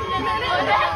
Obrigada,